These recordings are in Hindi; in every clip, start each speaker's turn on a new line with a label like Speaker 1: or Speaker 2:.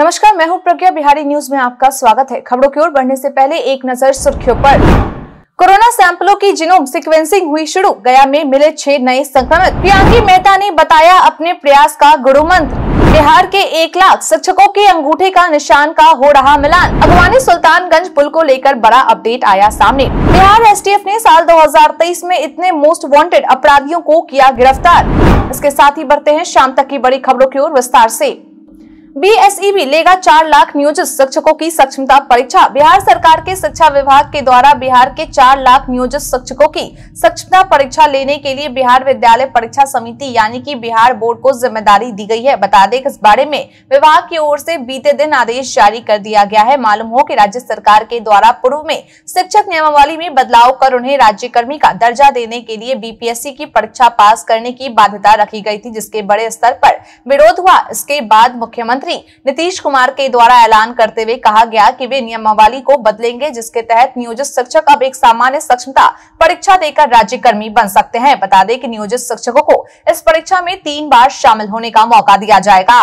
Speaker 1: नमस्कार, मैं हूँ प्रज्ञा, बिहारी न्यूज़ में आपका स्वागत है। खबरों की ओर बढ़ने से पहले एक नज़र सुर्खियों पर। कोरोना सैंपलों की जिनोम सीक्वेंसिंग हुई शुरू, गया में मिले छह नए संक्रमित। प्रियांकी मेहता ने बताया अपने प्रयास का गुरु मंत्र बिहार के एक लाख शिक्षकों के अंगूठे का निशान का हो रहा मिलान। अगवानी सुल्तानगंज पुल को लेकर बड़ा अपडेट आया सामने। बिहार एसटीएफ ने साल 2023 में इतने मोस्ट वांटेड अपराधियों को किया गिरफ़्तार। इसके साथ ही बढ़ते हैं शाम तक की बड़ी खबरों की ओर विस्तार से। बीएसईबी लेगा चार लाख नियोजित शिक्षकों की सक्षमता परीक्षा। बिहार सरकार के शिक्षा विभाग के द्वारा बिहार के चार लाख नियोजित शिक्षकों की सक्षमता परीक्षा लेने के लिए बिहार विद्यालय परीक्षा समिति, यानी कि बिहार बोर्ड को ज़िम्मेदारी दी गई है। बता दें इस बारे में विभाग की ओर से बीते दिन आदेश जारी कर दिया गया है। मालूम हो की राज्य सरकार के द्वारा पूर्व में शिक्षक नियमावली में बदलाव कर उन्हें राज्य कर्मी का दर्जा देने के लिए बीपीएससी की परीक्षा पास करने की बाध्यता रखी गई थी, जिसके बड़े स्तर पर विरोध हुआ। इसके बाद मुख्यमंत्री मुख्यमंत्री नीतीश कुमार के द्वारा ऐलान करते हुए कहा गया कि वे नियमावली को बदलेंगे, जिसके तहत नियोजित शिक्षक अब एक सामान्य सक्षमता परीक्षा देकर राज्य कर्मी बन सकते हैं। बता दें कि नियोजित शिक्षकों को इस परीक्षा में तीन बार शामिल होने का मौका दिया जाएगा।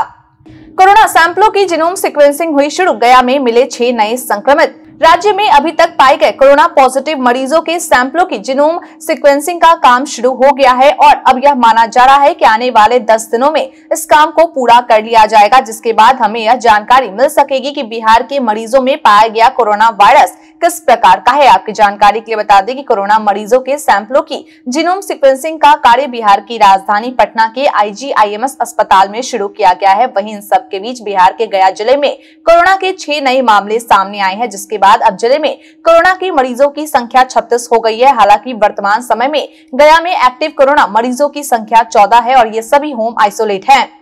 Speaker 1: कोरोना सैंपलों की जिनोम सिक्वेंसिंग हुई शुरू, गया में मिले छह नए संक्रमित। राज्य में अभी तक पाए गए कोरोना पॉजिटिव मरीजों के सैंपलों की जिनोम सीक्वेंसिंग का काम शुरू हो गया है और अब यह माना जा रहा है कि आने वाले 10 दिनों में इस काम को पूरा कर लिया जाएगा, जिसके बाद हमें यह जानकारी मिल सकेगी कि बिहार के मरीजों में पाया गया कोरोना वायरस किस प्रकार का है। आपकी जानकारी के लिए बता दें कि कोरोना मरीजों के सैंपलों की जिनोम सिक्वेंसिंग का कार्य बिहार की राजधानी पटना के आईजीआईएमएस अस्पताल में शुरू किया गया है। वहीं इन सबके बीच बिहार के गया ज़िले में कोरोना के छह नए मामले सामने आए हैं, जिसके बाद अब ज़िले में कोरोना के मरीजों की संख्या छत्तीस हो गई है। हालाँकि वर्तमान समय में गया में एक्टिव कोरोना मरीजों की संख्या चौदह है और ये सभी होम आइसोलेट हैं।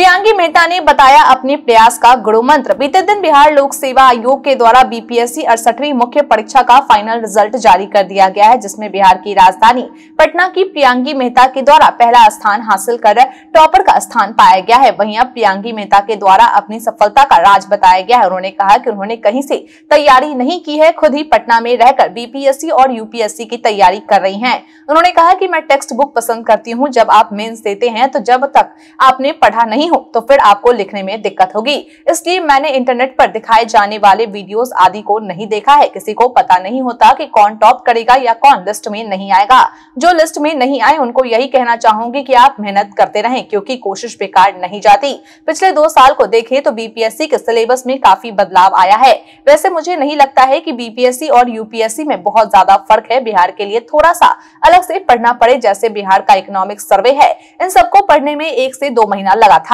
Speaker 1: प्रियांकी मेहता ने बताया अपने प्रयास का गुरु मंत्र बीते दिन बिहार लोक सेवा आयोग के द्वारा बीपीएससी अड़सठवीं मुख्य परीक्षा का फाइनल रिज़ल्ट जारी कर दिया गया है, जिसमें बिहार की राजधानी पटना की प्रियांगी मेहता के द्वारा पहला स्थान हासिल कर टॉपर का स्थान पाया गया है। वहीं अब प्रियांकी मेहता के द्वारा अपनी सफलता का राज बताया गया है। उन्होंने कहा की उन्होंने कहीं से तैयारी नहीं की है, खुद ही पटना में रहकर बीपीएससी और यूपीएससी की तैयारी कर रही है। उन्होंने कहा की मैं टेक्स्ट बुक पसंद करती हूँ, जब आप मेन्स देते हैं तो जब तक आपने पढ़ा नहीं हो तो फिर आपको लिखने में दिक्कत होगी। इसलिए मैंने इंटरनेट पर दिखाए जाने वाले वीडियोस आदि को नहीं देखा है। किसी को पता नहीं होता कि कौन टॉप करेगा या कौन लिस्ट में नहीं आएगा। जो लिस्ट में नहीं आए, उनको यही कहना चाहूँगी की आप मेहनत करते रहे, क्यूँकी कोशिश बेकार नहीं जाती। पिछले दो साल को देखे तो बीपीएससी के सिलेबस में काफ़ी बदलाव आया है। वैसे मुझे नहीं लगता है की बीपीएससी और यूपीएससी में बहुत ज़्यादा फ़र्क है। बिहार के लिए थोड़ा सा अलग से पढ़ना पड़े, जैसे बिहार का इकोनॉमिक सर्वे है। इन सबको पढ़ने में एक से दो महीना लगा था।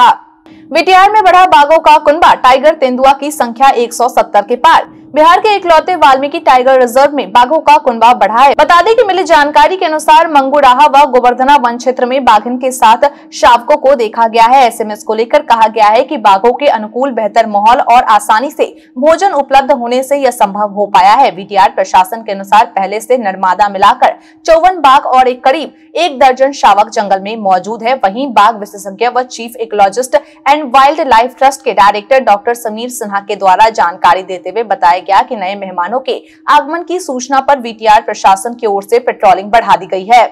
Speaker 1: बीटीआर में बढ़ा बाघों का कुंबा टाइगर तेंदुआ की संख्या 170 के पार। बिहार के इकलौते वाल्मीकि टाइगर रिज़र्व में बाघों का कुनबा बढ़ा है बता दें कि मिली जानकारी के अनुसार मंगुराहा व गोवर्धना वन क्षेत्र में बाघिन के साथ शावकों को देखा गया है। ऐसे में इसको लेकर कहा गया है कि बाघों के अनुकूल बेहतर माहौल और आसानी से भोजन उपलब्ध होने से यह संभव हो पाया है। बीटीआर प्रशासन के अनुसार पहले से नर्मादा मिलाकर चौवन बाघ और एक करीब एक दर्जन शावक जंगल में मौजूद है। वहीं बाघ विशेषज्ञ व chief ecologist and wildlife trust के डायरेक्टर डॉक्टर समीर सिन्हा के द्वारा जानकारी देते हुए बताया गया कि नए मेहमानों के आगमन की सूचना पर वीटीआर प्रशासन की ओर से पेट्रोलिंग बढ़ा दी गई है।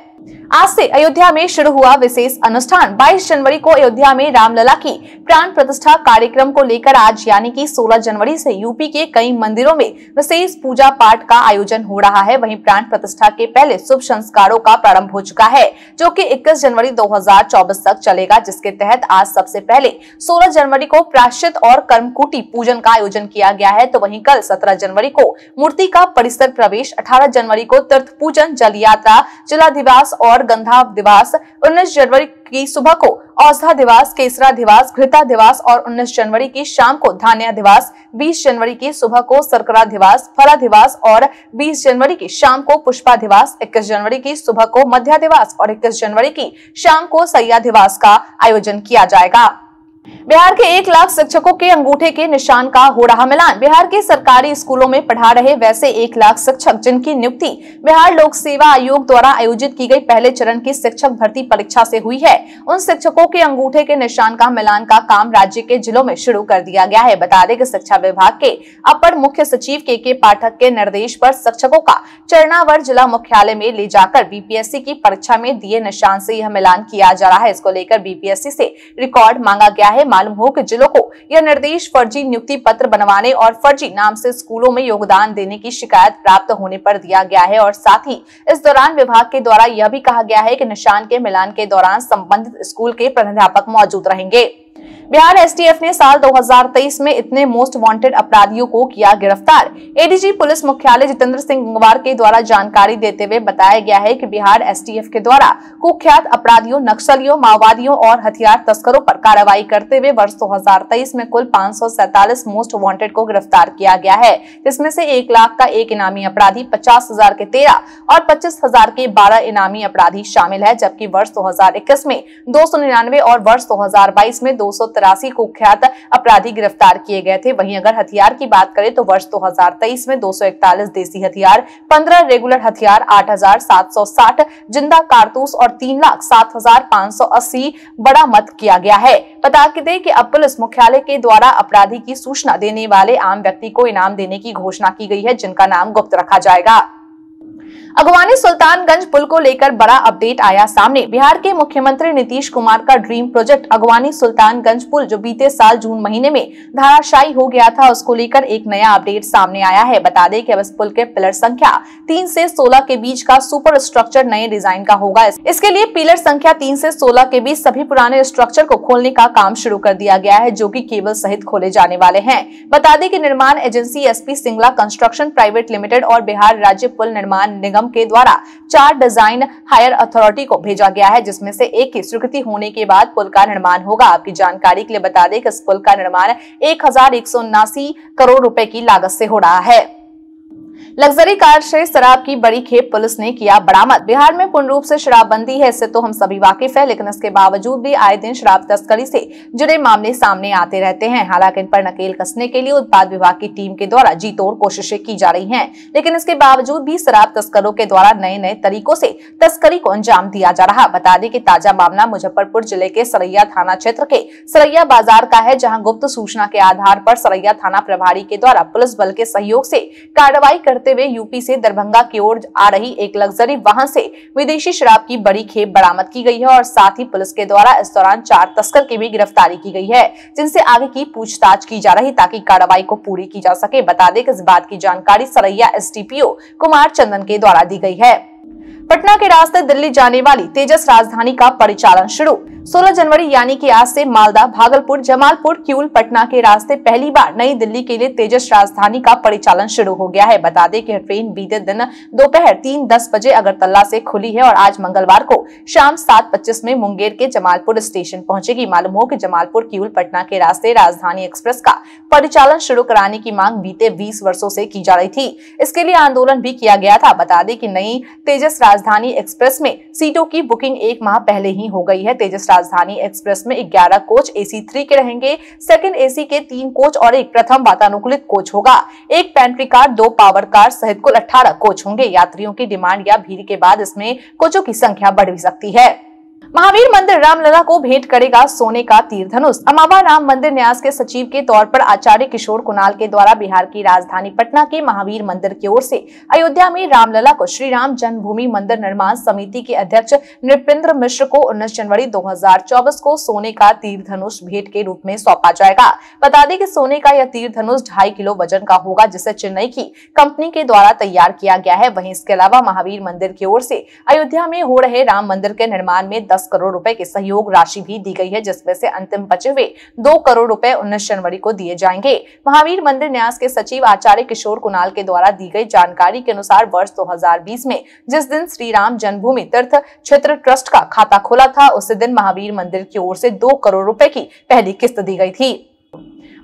Speaker 1: आज से अयोध्या में शुरू हुआ विशेष अनुष्ठान। 22 जनवरी को अयोध्या में रामलला की प्राण प्रतिष्ठा कार्यक्रम को लेकर आज, यानी कि 16 जनवरी से यूपी के कई मंदिरों में विशेष पूजा पाठ का आयोजन हो रहा है। वहीं प्राण प्रतिष्ठा के पहले शुभ संस्कारों का प्रारंभ हो चुका है, जो कि 21 जनवरी 2024 तक चलेगा, जिसके तहत आज सबसे पहले 16 जनवरी को प्राश्चित और कर्मकुटी पूजन का आयोजन किया गया है। तो वही कल सत्रह जनवरी को मूर्ति का परिसर प्रवेश, अठारह जनवरी को तीर्थ पूजन, जल यात्रा, जिलाधिवास और गंधा दिवास 19 जनवरी की सुबह को, औसधा दिवास, केसरा दिवास, घृता दिवास और 19 जनवरी की शाम को धान्या दिवास 20 जनवरी की सुबह को सरकरा दिवास, फला दिवास और 20 जनवरी की शाम को पुष्पा दिवास 21 जनवरी की सुबह को मध्या दिवास और 21 जनवरी की शाम को सैया दिवास का आयोजन किया जाएगा। बिहार के एक लाख शिक्षकों के अंगूठे के निशान का हो रहा मिलान। बिहार के सरकारी स्कूलों में पढ़ा रहे वैसे एक लाख शिक्षक, जिनकी नियुक्ति बिहार लोक सेवा आयोग द्वारा आयोजित की गई पहले चरण की शिक्षक भर्ती परीक्षा से हुई है। उन शिक्षकों के अंगूठे के निशान का मिलान का काम राज्य के जिलों में शुरू कर दिया गया है। बता दें कि शिक्षा विभाग के अपर मुख्य सचिव के के पाठक के निर्देश पर शिक्षकों का चरणावर जिला मुख्यालय में ले जाकर बीपीएससी की परीक्षा में दिए निशान से यह मिलान किया जा रहा है। इसको लेकर बीपीएससी से रिकॉर्ड मांगा गया है। मालूम हो कि जिलों को यह निर्देश फर्जी नियुक्ति पत्र बनवाने और फर्जी नाम से स्कूलों में योगदान देने की शिकायत प्राप्त होने पर दिया गया है और साथ ही इस दौरान विभाग के द्वारा यह भी कहा गया है कि निशान के मिलान के दौरान संबंधित स्कूल के प्राध्यापक मौजूद रहेंगे। बिहार एसटीएफ ने साल 2023 में इतने मोस्ट वांटेड अपराधियों को किया गिरफ़्तार। एडीजी पुलिस मुख्यालय जितेंद्र सिंह गंगवार के द्वारा जानकारी देते हुए बताया गया है कि बिहार एसटीएफ के द्वारा कुख्यात अपराधियों, नक्सलियों, माओवादियों और हथियार तस्करों पर कार्रवाई करते हुए वर्ष 2023 में कुल पाँच मोस्ट वांटेड को गिरफ़्तार किया गया है। जिसमें से एक लाख का एक इनामी अपराधी, पचास हज़ार के तेरह और पच्चीस हज़ार के बारह इनामी अपराधी शामिल है, जबकि वर्ष दो हज़ार इक्कीस में दो सौ निन्यानवे और वर्ष दो हज़ार बाईस में दो सौ कुख्यात अपराधी गिरफ़्तार किए गए थे। वहीं अगर हथियार की बात करें तो वर्ष 2023 में 241 देसी हथियार 15 रेगुलर हथियार 8,760 ज़िंदा कारतूस और तीन लाख सात हज़ार पाँच सौ अस्सी बड़ा मत किया गया है। बता के दें कि अब पुलिस मुख्यालय के द्वारा अपराधी की सूचना देने वाले आम व्यक्ति को इनाम देने की घोषणा की गई है जिनका नाम गुप्त रखा जाएगा। अगवानी सुल्तानगंज पुल को लेकर बड़ा अपडेट आया सामने। बिहार के मुख्यमंत्री नीतीश कुमार का ड्रीम प्रोजेक्ट अगवानी सुल्तानगंज पुल, जो बीते साल जून महीने में धाराशायी हो गया था, उसको लेकर एक नया अपडेट सामने आया है। बता दें कि अब इस पुल के पिलर संख्या तीन से सोलह के बीच का सुपर स्ट्रक्चर नए डिज़ाइन का होगा। इसके लिए पिलर संख्या तीन से सोलह के बीच सभी पुराने स्ट्रक्चर को खोलने का काम शुरू कर दिया गया है, जो की केबल सहित खोले जाने वाले हैं। बता दें की निर्माण agency SP Singla construction private limited और बिहार राज्य पुल निर्माण निगम निगम के द्वारा चार डिज़ाइन हायर अथॉरिटी को भेजा गया है, जिसमें से एक की स्वीकृति होने के बाद पुल का निर्माण होगा। आपकी जानकारी के लिए बता दें कि इस पुल का निर्माण एक करोड़ रुपए की लागत से हो रहा है। लग्जरी कार से शराब की बड़ी खेप पुलिस ने किया बरामद। बिहार में पूर्ण रूप से शराबबंदी है, इससे तो हम सभी वाकिफ है, लेकिन इसके बावजूद भी आए दिन शराब तस्करी से जुड़े मामले सामने आते रहते हैं। हालाँकि इन पर नकेल कसने के लिए उत्पाद विभाग की टीम के द्वारा जी तोड़ कोशिशें की जा रही है, लेकिन इसके बावजूद भी शराब तस्करों के द्वारा नए नए तरीकों से तस्करी को अंजाम दिया जा रहा। बता दें की ताज़ा मामला मुजफ्फरपुर ज़िले के सरैया थाना क्षेत्र के सरैया बाज़ार का है, जहाँ गुप्त सूचना के आधार पर सरैया थाना प्रभारी के द्वारा पुलिस बल के सहयोग से कार्रवाई करते करते हुए यूपी से दरभंगा की ओर आ रही एक लग्जरी वाहन से विदेशी शराब की बड़ी खेप बरामद की गई है और साथ ही पुलिस के द्वारा इस दौरान चार तस्कर की भी गिरफ्तारी की गई है, जिनसे आगे की पूछताछ की जा रही ताकि कार्रवाई को पूरी की जा सके, बता दें कि इस बात की जानकारी सरैया एस कुमार चंदन के द्वारा दी गई है। पटना के रास्ते दिल्ली जाने वाली तेजस राजधानी का परिचालन शुरू। 16 जनवरी यानी कि आज से मालदा, भागलपुर, जमालपुर, क्यूल, पटना के रास्ते पहली बार नई दिल्ली के लिए तेजस राजधानी का परिचालन शुरू हो गया है। बता दें कि ट्रेन बीते दिन दोपहर तीन दस बजे अगरतला से खुली है और आज मंगलवार को शाम सात पच्चीस में मुंगेर के जमालपुर स्टेशन पहुंचेगी। मालूम हो कि जमालपुर, क्यूल, पटना के रास्ते राजधानी एक्सप्रेस का परिचालन शुरू कराने की मांग बीते बीस वर्षो से की जा रही थी। इसके लिए आंदोलन भी किया गया था। बता दें की नई तेजस राजधानी एक्सप्रेस में सीटों की बुकिंग एक माह पहले ही हो गई है। तेजस राजधानी एक्सप्रेस में 11 कोच एसी थ्री के रहेंगे। सेकंड एसी के तीन कोच और एक प्रथम वातानुकूलित कोच होगा। एक पेंट्री कार, दो पावर कार सहित कुल 18 कोच होंगे। यात्रियों की डिमांड या भीड़ के बाद इसमें कोचों की संख्या बढ़ भी सकती है। महावीर मंदिर रामलला को भेंट करेगा सोने का तीर धनुष अमावा राम मंदिर न्यास के सचिव के तौर पर आचार्य किशोर कुणाल के द्वारा बिहार की राजधानी पटना के महावीर मंदिर की ओर से अयोध्या में रामलला को श्री राम जन्मभूमि मंदिर निर्माण समिति के अध्यक्ष नृपेंद्र मिश्र को उन्नीस जनवरी 2024 को सोने का तीर धनुष भेंट के रूप में सौंपा जाएगा। बता दें की सोने का यह तीर धनुष ढाई किलो वज़न का होगा, जिसे चेन्नई की कंपनी के द्वारा तैयार किया गया है। वही इसके अलावा महावीर मंदिर की ओर से अयोध्या में हो रहे राम मंदिर के निर्माण में दस करोड़ रुपए की सहयोग राशि भी दी गई है, जिसमें से अंतिम बचे हुए दो करोड़ रुपए उन्नीस जनवरी को दिए जाएँगे। महावीर मंदिर न्यास के सचिव आचार्य किशोर कुणाल के द्वारा दी गई जानकारी के अनुसार वर्ष 2020 में जिस दिन श्री राम जन्मभूमि तीर्थ क्षेत्र ट्रस्ट का खाता खोला था, उसी दिन महावीर मंदिर की ओर से दो करोड़ रुपए की पहली किस्त दी गई थी।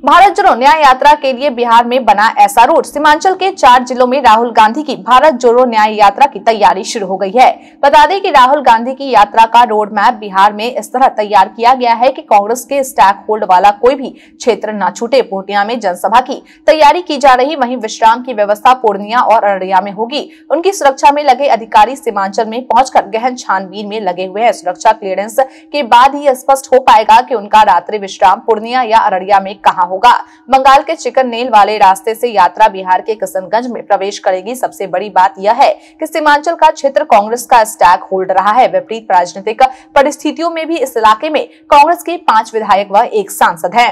Speaker 1: भारत जोड़ो न्याय यात्रा के लिए बिहार में बना ऐसा रूट सीमांचल के चार जिलों में राहुल गांधी की भारत जोड़ो न्याय यात्रा की तैयारी शुरू हो गई है। बता दें कि राहुल गांधी की यात्रा का रोड मैप बिहार में इस तरह तैयार किया गया है कि कांग्रेस के स्टैक होल्ड वाला कोई भी क्षेत्र न छूटे। पूर्णिया में जनसभा की तैयारी की जा रही, वही विश्राम की व्यवस्था पूर्णिया और अररिया में होगी। उनकी सुरक्षा में लगे अधिकारी सीमांचल में पहुँच गहन छानबीन में लगे हुए हैं। सुरक्षा क्लियरेंस के बाद ही स्पष्ट हो पाएगा की उनका रात्रि विश्राम पूर्णिया या अररिया में कहाँ होगा। बंगाल के चिकन नेल वाले रास्ते से यात्रा बिहार के किशनगंज में प्रवेश करेगी। सबसे बड़ी बात यह है कि सीमांचल का क्षेत्र कांग्रेस का स्टैक होल्ड रहा है। विपरीत राजनीतिक परिस्थितियों में भी इस इलाके में कांग्रेस के पाँच विधायक व एक सांसद हैं।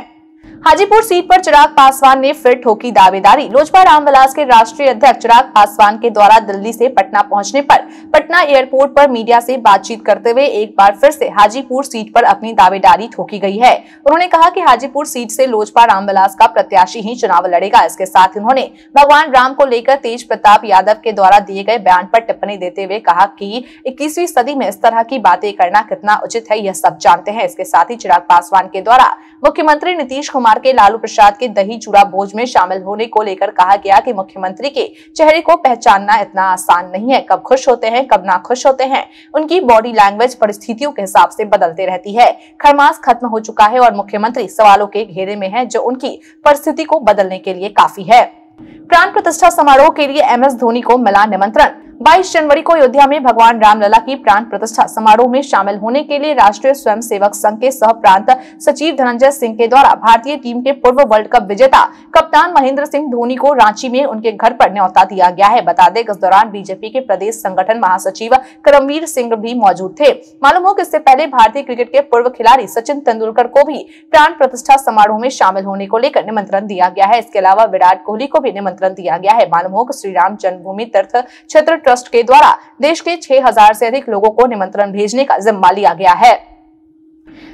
Speaker 1: हाजीपुर सीट पर चिराग पासवान ने फिर ठोकी दावेदारी। लोजपा रामविलास के राष्ट्रीय अध्यक्ष चिराग पासवान के द्वारा दिल्ली से पटना पहुँचने पर पटना एयरपोर्ट पर मीडिया से बातचीत करते हुए एक बार फिर से हाजीपुर सीट पर अपनी दावेदारी ठोकी गई है। उन्होंने कहा कि हाजीपुर सीट से लोजपा रामविलास का प्रत्याशी ही चुनाव लड़ेगा। इसके साथ उन्होंने भगवान राम को लेकर तेज प्रताप यादव के द्वारा दिए गए बयान पर टिप्पणी देते हुए कहा कि इक्कीसवीं सदी में इस तरह की बातें करना कितना उचित है, यह सब जानते हैं। इसके साथ ही चिराग पासवान के द्वारा मुख्यमंत्री नीतीश कुमार के लालू प्रसाद के दही चूड़ा भोज में शामिल होने को लेकर कहा गया कि मुख्यमंत्री के चेहरे को पहचानना इतना आसान नहीं है। कब खुश होते हैं, कब ना खुश होते हैं, उनकी बॉडी लैंग्वेज परिस्थितियों के हिसाब से बदलते रहती है। खरमास खत्म हो चुका है और मुख्यमंत्री सवालों के घेरे में है, जो उनकी परिस्थिति को बदलने के लिए काफ़ी है। प्राण प्रतिष्ठा समारोह के लिए एम एस धोनी को मिला निमंत्रण। 22 जनवरी को अयोध्या में भगवान रामलला की प्राण प्रतिष्ठा समारोह में शामिल होने के लिए राष्ट्रीय स्वयं सेवक संघ के सह प्रांत सचिव धनंजय सिंह के द्वारा भारतीय टीम के पूर्व वर्ल्ड कप विजेता कप्तान महेंद्र सिंह धोनी को रांची में उनके घर पर न्यौता दिया गया है। बता दें, इस दौरान बीजेपी के प्रदेश संगठन महासचिव करमवीर सिंह भी मौजूद थे। मालूम हो इससे पहले भारतीय क्रिकेट के पूर्व खिलाड़ी सचिन तेंदुलकर को भी प्राण प्रतिष्ठा समारोह में शामिल होने को लेकर निमंत्रण दिया गया है। इसके अलावा विराट कोहली को भी निमंत्रण दिया गया है। मालूम हो श्री राम जन्मभूमि तीर्थ क्षेत्र ट्रस्ट के द्वारा देश के 6000 से अधिक लोगों को निमंत्रण भेजने का जिम्मा लिया गया है।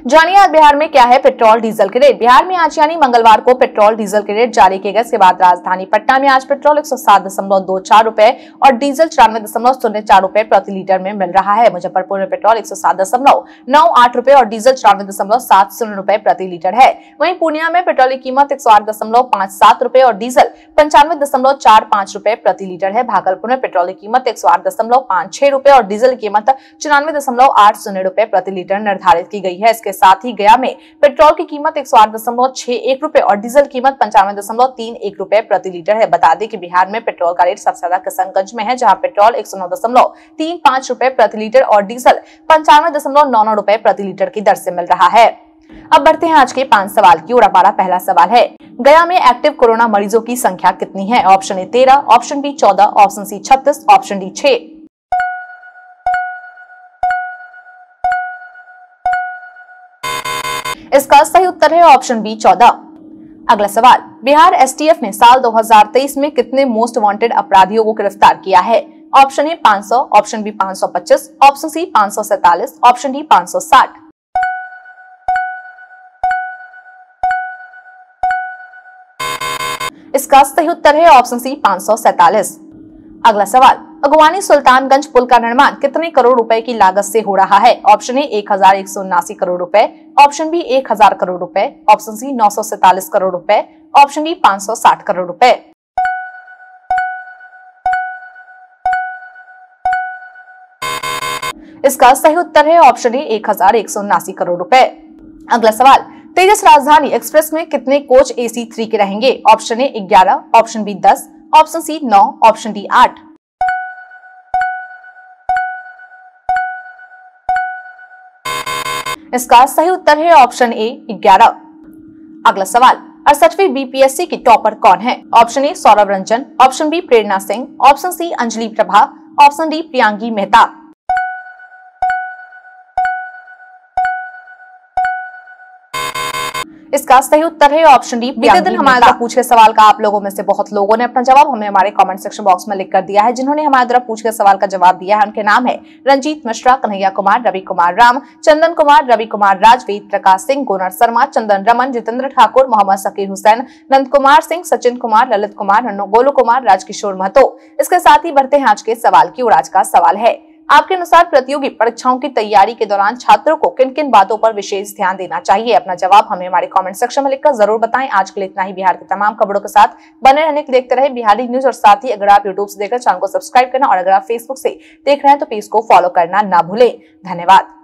Speaker 1: जानिए आज बिहार में क्या है पेट्रोल डीजल के रेट। बिहार में आज यानी मंगलवार को पेट्रोल डीजल के रेट जारी किए गए। इसके बाद राजधानी पटना में आज पेट्रोल एक सौ सात दशमलव दो चार रूपए और डीजल चौरानवे दशमलव शून्य चार रूपए प्रति लीटर में मिल रहा है। मुजफ्फरपुर में पेट्रोल एक सौ सात दशमलव नौ आठ और डीजल चौरानवे दशमलव सात शून्य रूपए प्रति लीटर है। वहीं पूर्णिया में पेट्रोल की कीमत एक सौ आठ दशमलव सात रूपए और डीजल पंचानवे दशमलव चार रूपए प्रति लीटर है। भागलपुर में पेट्रोल की कीमत एक सौ आठ दशमलव पाँच छह और डीजल कीमत चौरानवे दशमलव आठ शून्य प्रति लीटर निर्धारित की गई है। इसके साथ ही गया में पेट्रोल की कीमत एक सौ आठ दशमलव छह एक रूपए और डीजल कीमत पंचानवे दशमलव तीन एक रूपए प्रति लीटर है। बता दें कि बिहार में पेट्रोल का रेट सबसे ज़्यादा किशनगंज में है, जहाँ पेट्रोल एक सौ नौ दशमलव तीन पाँच रूपए प्रति लीटर और डीजल पंचानवे दशमलव नौ नौ रूपए प्रति लीटर की दर से मिल रहा है। अब बढ़ते हैं आज के पाँच सवाल की ओर। हमारा पहला सवाल है, गया में एक्टिव कोरोना मरीजों की संख्या कितनी है? ऑप्शन ए तेरह, ऑप्शन बी चौदह, ऑप्शन सी छत्तीस, ऑप्शन डी छह। इसका सही उत्तर है ऑप्शन बी चौदह अगला सवाल बिहार एसटीएफ ने साल 2023 में कितने मोस्ट वांटेड अपराधियों को गिरफ़्तार किया है option A 500, option B 525, option C 547, option D 560। इसका सही उत्तर है ऑप्शन सी 547। अगला सवाल अगवानी सुल्तानगंज पुल का निर्माण कितने करोड़ रुपए की लागत से हो रहा है? ऑप्शन ए एक हज़ार एक सौ उन्नासी करोड़ रुपए। ऑप्शन बी एक हज़ार करोड़ रुपए। ऑप्शन सी नौ सौ सैतालीस करोड़ रुपए। ऑप्शन डी पाँच सौ साठ करोड़ रुपए। इसका सही उत्तर है ऑप्शन ए एक हज़ार एक सौ उन्नासी करोड़ रुपए। अगला सवाल, तेजस राजधानी एक्सप्रेस में कितने कोच एसी थ्री के रहेंगे? ऑप्शन ए ग्यारह। ऑप्शन बी दस। ऑप्शन सी नौ। ऑप्शन डी आठ। इसका सही उत्तर है ऑप्शन ए ग्यारह। अगला सवाल, अड़सठवी बीपीएससी की टॉपर कौन है? Option A Saurabh Ranjan, option B Prerna Singh, option C Anjali Prabha, option D Priyangi Mehta. इसका सही उत्तर है ऑप्शन डी बीते दिन हमारे द्वारा पूछे सवाल का आप लोगों में से बहुत लोगों ने अपना जवाब हमें हमारे कमेंट सेक्शन बॉक्स में लिख कर दिया है जिन्होंने हमारे द्वारा पूछे सवाल का जवाब दिया है। उनके नाम है रंजीत मिश्रा कन्हैया कुमार रवि कुमार राम चंदन कुमार रवि कुमार राज वेद प्रकाश सिंह गोनर शर्मा चंदन रमन जितेंद्र ठाकुर मोहम्मद सकीर हुसैन नंद कुमार सिंह सचिन कुमार ललित कुमार गोलू कुमार राजकिशोर महतो। इसके साथ ही बढ़ते हैं आज के सवाल की और आज का सवाल है। आपके अनुसार प्रतियोगी परीक्षाओं की तैयारी के दौरान छात्रों को किन किन बातों पर विशेष ध्यान देना चाहिए? अपना जवाब हमें हमारे कमेंट सेक्शन में लिखकर ज़रूर बताएँ। आज के लिए इतना ही। बिहार के तमाम खबरों के साथ बने रहने के देखते रहे बिहारी न्यूज़ और साथ ही अगर आप यूट्यूब से देखकर चैनल को सब्सक्राइब करना और अगर आप फेसबुक से देख रहे हैं तो पेज को फॉलो करना ना भूले। धन्यवाद।